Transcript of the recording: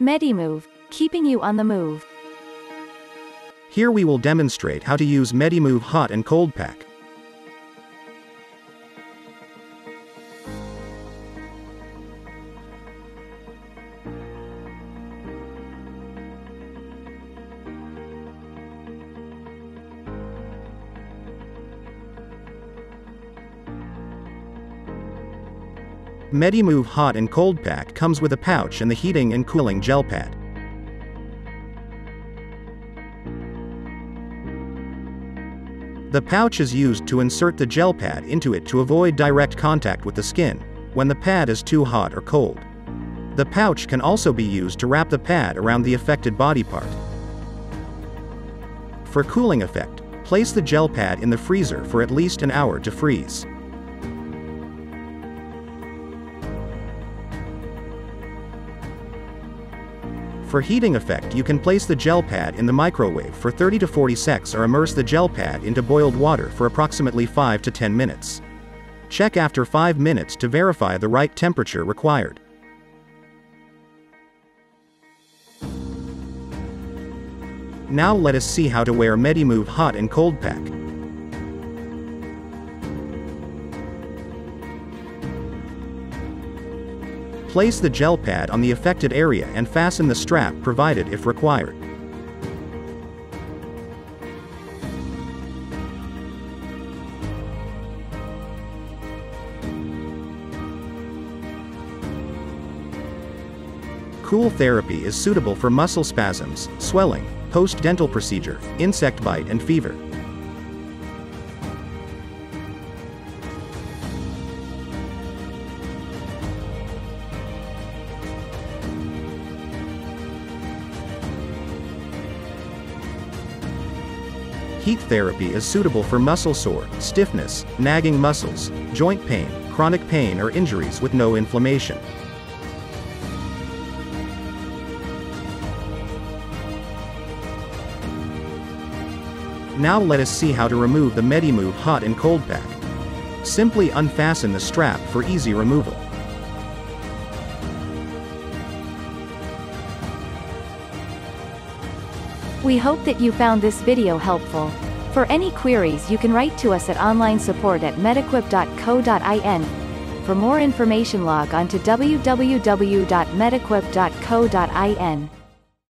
Medemove, keeping you on the move. Here we will demonstrate how to use Medemove Hot and Cold Pack. Medemove Hot and Cold Pack comes with a pouch and the heating and cooling gel pad. The pouch is used to insert the gel pad into it to avoid direct contact with the skin, when the pad is too hot or cold. The pouch can also be used to wrap the pad around the affected body part. For cooling effect, place the gel pad in the freezer for at least an hour to freeze. For heating effect you can place the gel pad in the microwave for 30 to 40 seconds or immerse the gel pad into boiled water for approximately 5 to 10 minutes. Check after 5 minutes to verify the right temperature required. Now let us see how to wear Medemove Hot and Cold Pack. Place the gel pad on the affected area and fasten the strap provided if required. Cool therapy is suitable for muscle spasms, swelling, post-dental procedure, insect bite and fever. Heat therapy is suitable for muscle sore, stiffness, nagging muscles, joint pain, chronic pain or injuries with no inflammation. Now let us see how to remove the Medemove hot and cold pack. Simply unfasten the strap for easy removal. We hope that you found this video helpful. For any queries you can write to us at online support at medequip.co.in. For more information log on to www.medequip.co.in.